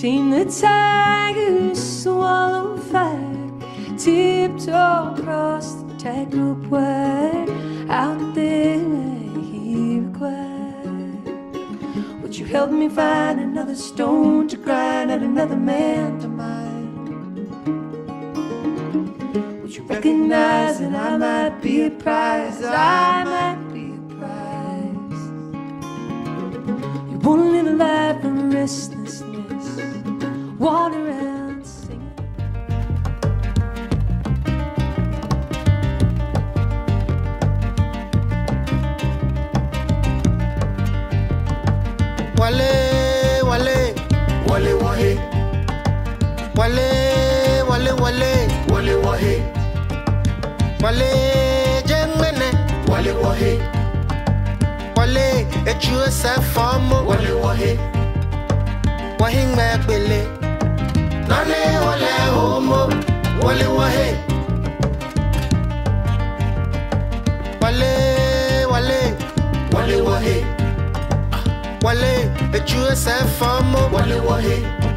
Tame the tiger, swallow fire, tiptoe across the tightrope wire, out there he required. Would you help me find another stone to grind and another man to mine? Would you recognize that I might be a prize? I might be a prize. You wanna live a life of restlessness, walk and singing. Wale, wale, wale wahe. Wale, wale, wale, wale wahe. Wale jengmene, wale wahe. Wale eju ese fomo, wale wahe. Wahin megbele, nane wale homo, wale wahe. Wale, wale, wale wahe. Wale eju ese fomo, wale wahe. Wale akẹ́kọ̀ọ́.